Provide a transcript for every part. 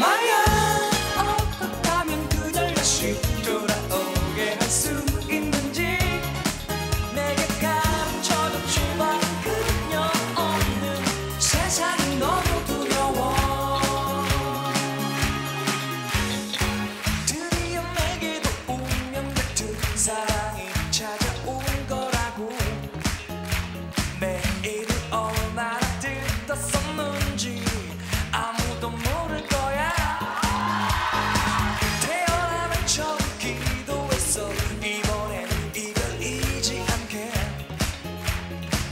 my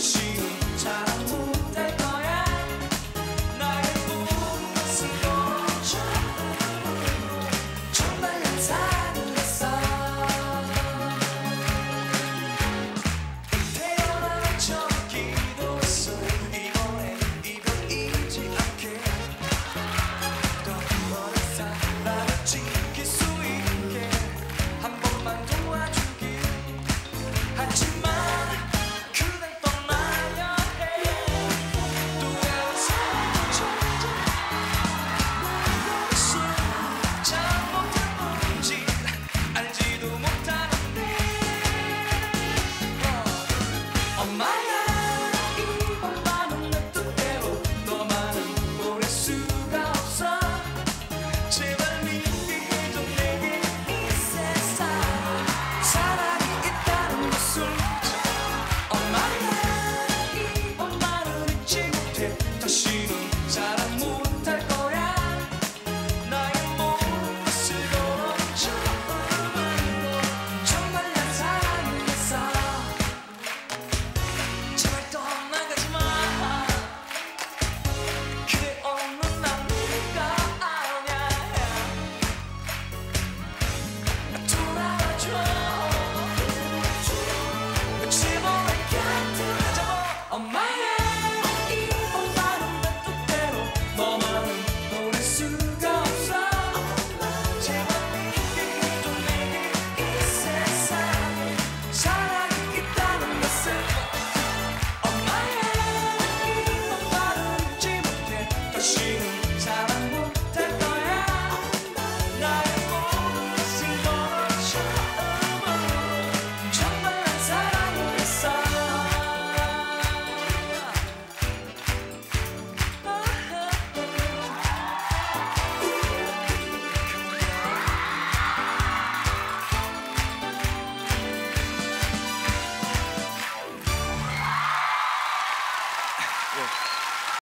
she Oh my she